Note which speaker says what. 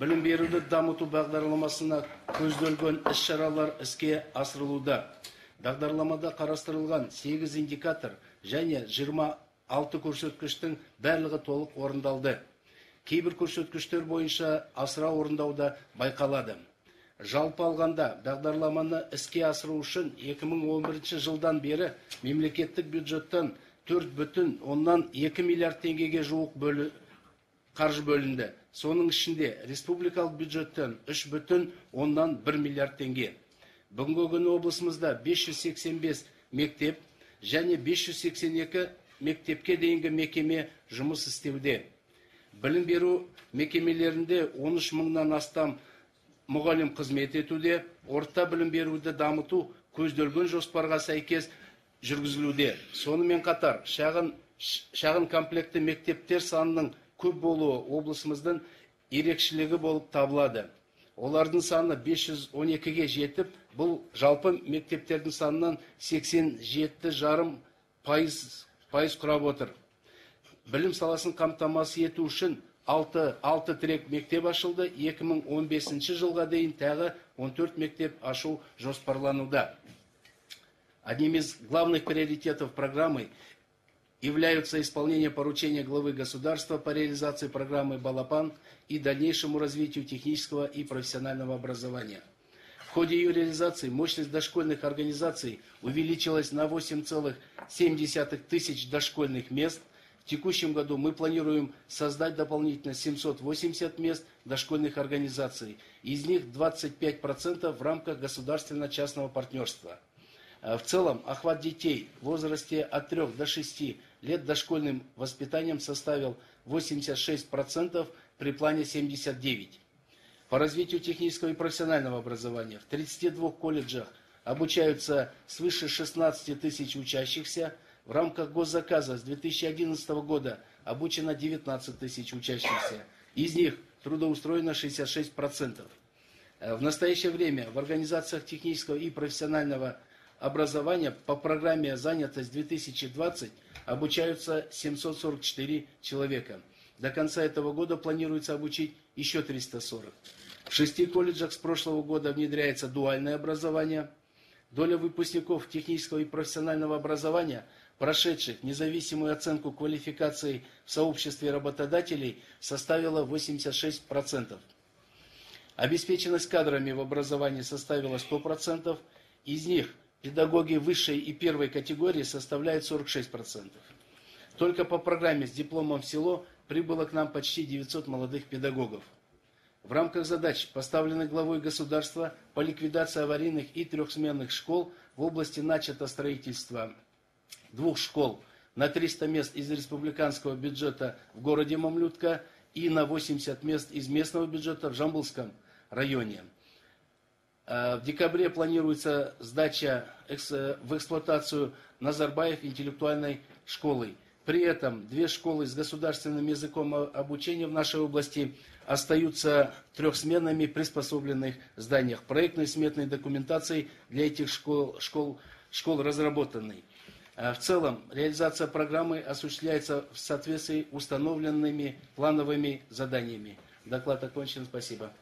Speaker 1: білім беруді дамыту бағдарламасына көзделген іс-шаралар іске асырылуда. Бағдарламада қарастырылған 8 индикатор және 26 көрсеткіштің барлығы толық орындалды. Кейбір көрсеткіштер бойынша асыра орындауда байқалады. Жалпы алғанда бағдарламаны іске асыру үшін 2011 жылдан бері мемлекеттік бюджеттен 4 бүтін оннан 2 миллиард теңгеге жуық бөлі қаржы бөлінді. Соның ішінде республикалық бюджеттен 3 бүтін оннан 1 миллиард теңге. Бүгінгі күні облысымызда 585 мектеп және 582 мектепке дейінгі мекеме жұмыс істеуде. Білім беру мекемелерінде 13 мыңнан астам мұғалім қызмет етуде, орта білім беруді дамыту көзделген жоспарға сәйкес жүргізілуде. Сонымен қатар, шағын, шағын комплекті мектептер санының көп болуы облысымыздың ерекшелігі болып табылады. Олардың саны 512-ге жетіп, бұл жалпы мектептердің санынан 87 жарым пайыз, пайыз құрап отыр. Білім саласын қамтамасыз ету үшін 6, 6 трек мектеп ашылды, 2015 жылға дейін тағы 14 мектеп ашу жоспарлануда. Одним из главных приоритетов программы являются исполнение поручения главы государства по реализации программы «Балапан» и дальнейшему развитию технического и профессионального образования. В ходе ее реализации мощность дошкольных организаций увеличилась на 8,7 тысяч дошкольных мест. В текущем году мы планируем создать дополнительно 780 мест дошкольных организаций. Из них 25% в рамках государственно-частного партнерства. В целом, охват детей в возрасте от 3 до 6 лет дошкольным воспитанием составил 86% при плане 79. По развитию технического и профессионального образования в 32 колледжах обучаются свыше 16 тысяч учащихся. В рамках госзаказа с 2011 года обучено 19 тысяч учащихся. Из них трудоустроено 66%. В настоящее время в организациях технического и профессионального образования по программе «Занятость 2020» обучаются 744 человека. До конца этого года планируется обучить еще 340. В шести колледжах с прошлого года внедряется дуальное образование. Доля выпускников технического и профессионального образования, прошедших независимую оценку квалификации в сообществе работодателей, составила 86%. Обеспеченность кадрами в образовании составила 100%. Из них педагоги высшей и первой категории составляют 46%. Только по программе с дипломом в село прибыло к нам почти 900 молодых педагогов. В рамках задач, поставленных главой государства по ликвидации аварийных и трехсменных школ, в области начато строительство двух школ на 300 мест из республиканского бюджета в городе Мамлютка и на 80 мест из местного бюджета в Жамбулском районе. В декабре планируется сдача в эксплуатацию Назарбаев интеллектуальной школы. При этом две школы с государственным языком обучения в нашей области остаются трехсменными приспособленных зданиях. Проектной сметной документацией для этих школ, школ, школ разработанной. В целом, реализация программы осуществляется в соответствии установленными плановыми заданиями. Доклад окончен. Спасибо.